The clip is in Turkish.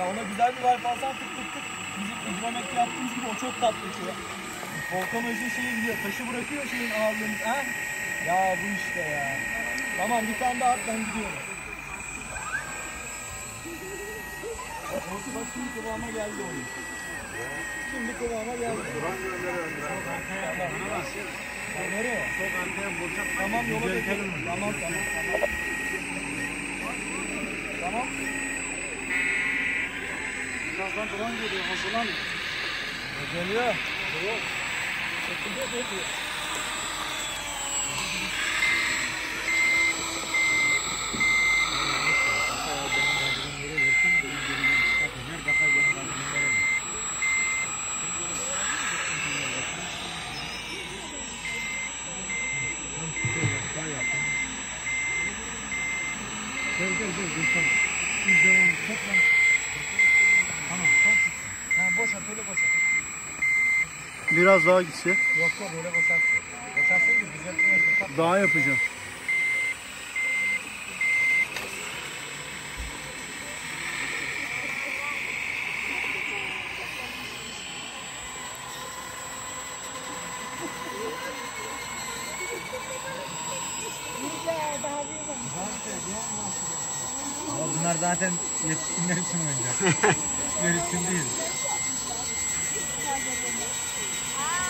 Ya ona güzel bir wifi alsan tık tık tık. Bizim hidrometre yaptığımız gibi o çok tatlı uçuyor. Volkan Hoca'nın şeyi gidiyor. Taşı bırakıyor şeyin ağzını. Ha? Ya bu işte ya. Tamam bir tane daha at ben gidiyorum. Orta bak şimdi kıvama geldi oyun. Şimdi kıvama geldi. Tamam. Ya nereye? Çok antren bulacak. Tamam yola dökelim. Tamam tamam tamam. Tamam. Birazdan drone geliyor hazırlan. Geliyor. Yok. Çekildi geliyor. Gel gel gel Gülşen. Biz devam topla. Tamam tamam. Ha boş at öyle boş at. Biraz daha gitse. Yok yok öyle boş at. Boş atsaydı düzeltmeye fırsat. Daha yapacağım. Bunlar zaten yetişkinler için oyuncak. İçin değil. Yeah.